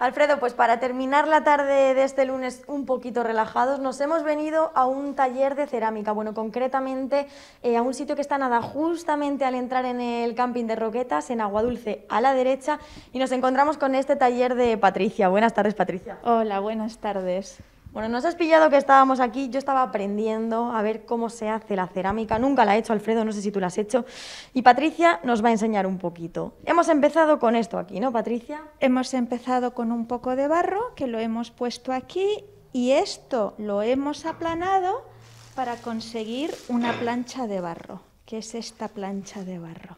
Alfredo, pues para terminar la tarde de este lunes un poquito relajados, nos hemos venido a un taller de cerámica, bueno, concretamente eh, a un sitio que está nada justamente al entrar en el camping de Roquetas, en Agua Dulce, a la derecha, y nos encontramos con este taller de Patricia. Buenas tardes, Patricia. Hola, buenas tardes. Bueno, nos has pillado que estábamos aquí, yo estaba aprendiendo a ver cómo se hace la cerámica, nunca la he hecho Alfredo, no sé si tú la has hecho, y Patricia nos va a enseñar un poquito. Hemos empezado con esto aquí, ¿no, Patricia? Hemos empezado con un poco de barro, que lo hemos puesto aquí, y esto lo hemos aplanado para conseguir una plancha de barro, que es esta plancha de barro.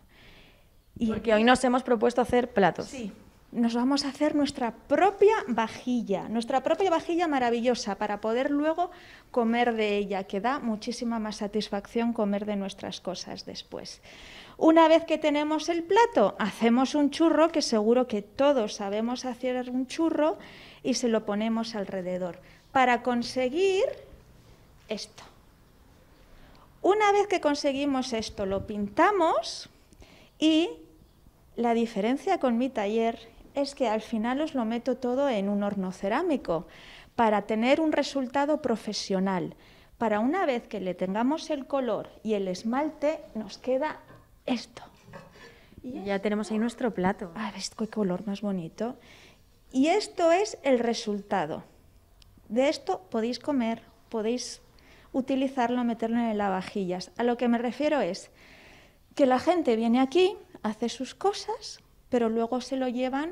Y Porque hoy nos hemos propuesto hacer platos. Sí, nos vamos a hacer nuestra propia vajilla, nuestra propia vajilla maravillosa para poder luego comer de ella, que da muchísima más satisfacción comer de nuestras cosas después. Una vez que tenemos el plato, hacemos un churro, que seguro que todos sabemos hacer un churro, y se lo ponemos alrededor, para conseguir esto. Una vez que conseguimos esto, lo pintamos y la diferencia con mi taller es que al final os lo meto todo en un horno cerámico para tener un resultado profesional. Para una vez que le tengamos el color y el esmalte, nos queda esto. Y ya tenemos ahí nuestro plato. Ah, ¿ves qué color más bonito? Y esto es el resultado. De esto podéis comer, podéis utilizarlo, meterlo en lavavajillas. A lo que me refiero es que la gente viene aquí, hace sus cosas, pero luego se lo llevan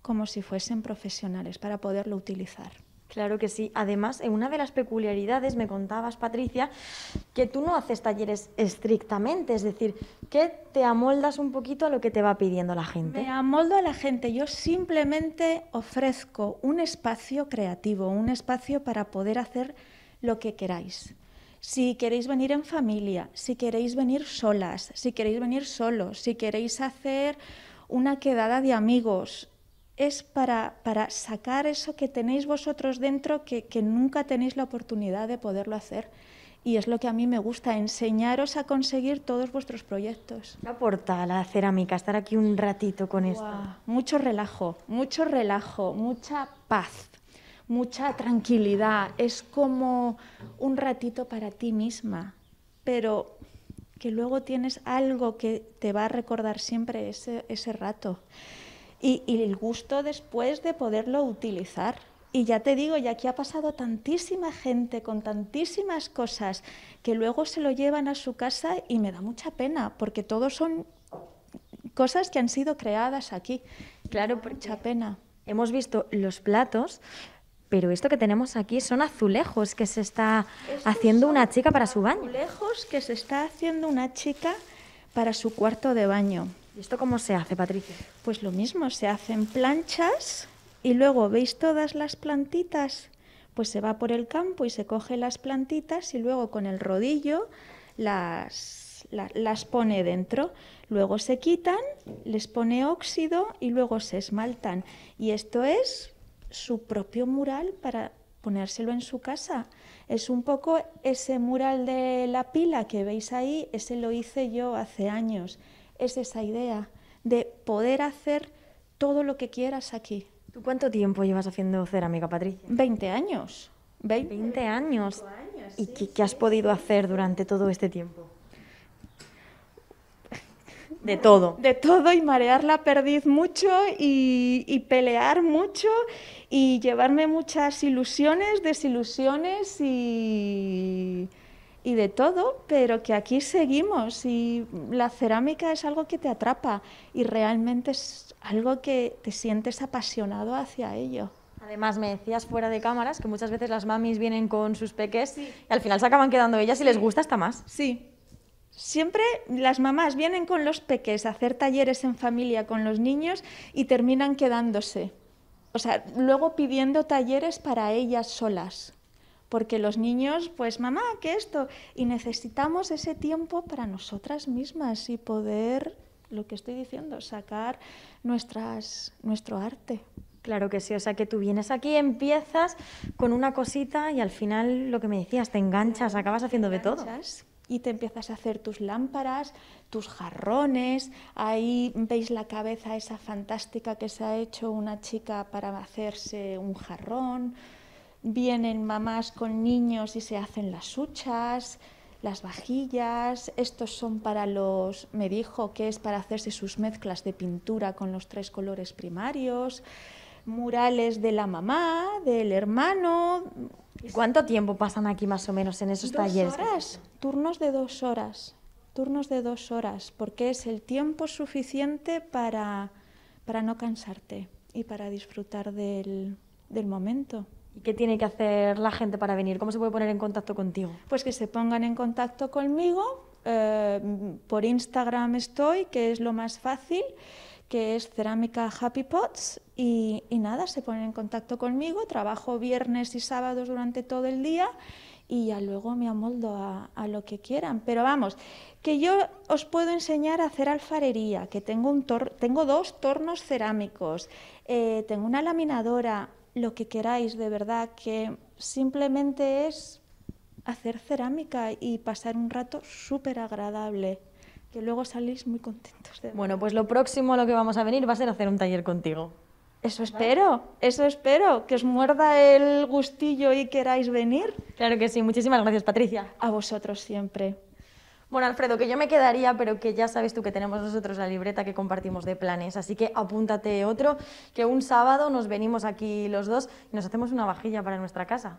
como si fuesen profesionales para poderlo utilizar. Claro que sí. Además, en una de las peculiaridades me contabas, Patricia, que tú no haces talleres estrictamente, es decir, que te amoldas un poquito a lo que te va pidiendo la gente. Me amoldo a la gente. Yo simplemente ofrezco un espacio creativo, un espacio para poder hacer lo que queráis. Si queréis venir en familia, si queréis venir solas, si queréis venir solos, si queréis hacer una quedada de amigos, es para, para sacar eso que tenéis vosotros dentro que, que nunca tenéis la oportunidad de poderlo hacer. Y es lo que a mí me gusta, enseñaros a conseguir todos vuestros proyectos. ¿Qué aporta la cerámica estar aquí un ratito con esto? Mucho relajo, mucho relajo, mucha paz, mucha tranquilidad. Es como un ratito para ti misma, pero que luego tienes algo que te va a recordar siempre ese, ese rato. Y, y, el gusto después de poderlo utilizar. Y ya te digo, ya aquí ha pasado tantísima gente con tantísimas cosas que luego se lo llevan a su casa y me da mucha pena, porque todos son cosas que han sido creadas aquí. Claro, mucha pena. Hemos visto los platos, pero esto que tenemos aquí son azulejos que se está haciendo una chica para su baño. Azulejos que se está haciendo una chica para su cuarto de baño. ¿Y esto cómo se hace, Patricia? Pues lo mismo, se hacen planchas y luego veis todas las plantitas, pues se va por el campo y se coge las plantitas y luego con el rodillo las, las, las pone dentro. Luego se quitan, les pone óxido y luego se esmaltan. Y esto es su propio mural para ponérselo en su casa. Es un poco ese mural de la pila que veis ahí, ese lo hice yo hace años. Es esa idea de poder hacer todo lo que quieras aquí. ¿Tú cuánto tiempo llevas haciendo cerámica, Patricia? 20 años. 20, 20 años. años. ¿Y sí, qué, qué has podido hacer durante todo este tiempo? De todo. De todo y marear la perdiz mucho y, y, pelear mucho y llevarme muchas ilusiones, desilusiones y, y, de todo, pero que aquí seguimos y la cerámica es algo que te atrapa y realmente es algo que te sientes apasionado hacia ello. Además, me decías fuera de cámaras que muchas veces las mamis vienen con sus peques sí. y al final se acaban quedando ellas y les gusta hasta más. Sí, Siempre las mamás vienen con los peques a hacer talleres en familia con los niños y terminan quedándose. O sea, luego pidiendo talleres para ellas solas. Porque los niños, pues mamá, ¿qué esto? Y necesitamos ese tiempo para nosotras mismas y poder, lo que estoy diciendo, sacar nuestras, nuestro arte. Claro que sí, o sea que tú vienes aquí, empiezas con una cosita y al final lo que me decías, te enganchas, acabas haciendo de todo y te empiezas a hacer tus lámparas, tus jarrones. Ahí veis la cabeza esa fantástica que se ha hecho una chica para hacerse un jarrón. Vienen mamás con niños y se hacen las huchas las vajillas, estos son para los, me dijo que es para hacerse sus mezclas de pintura con los tres colores primarios, murales de la mamá, del hermano. ¿Cuánto tiempo pasan aquí más o menos en esos talleres? Horas, turnos de dos horas, turnos de dos horas, porque es el tiempo suficiente para, para no cansarte y para disfrutar del, del momento. ¿Y qué tiene que hacer la gente para venir? ¿Cómo se puede poner en contacto contigo? Pues que se pongan en contacto conmigo. Eh, por Instagram estoy, que es lo más fácil, que es Cerámica Happy Pots. Y, nada, se ponen en contacto conmigo. Trabajo viernes y sábados durante todo el día y ya luego me amoldo a, lo que quieran. Pero vamos, que yo os puedo enseñar a hacer alfarería, que tengo, dos tornos cerámicos, eh, tengo una laminadora, lo que queráis, de verdad, que simplemente es hacer cerámica y pasar un rato súper agradable, que luego salís muy contentos. De bueno, pues lo próximo a lo que vamos a venir va a ser hacer un taller contigo. Eso espero, eso espero, que os muerda el gustillo y queráis venir. Claro que sí, muchísimas gracias Patricia. A vosotros siempre. Bueno, Alfredo, que yo me quedaría, pero que ya sabes tú que tenemos nosotros la libreta que compartimos de planes, así que apúntate otro, que un sábado nos venimos aquí los dos y nos hacemos una vajilla para nuestra casa.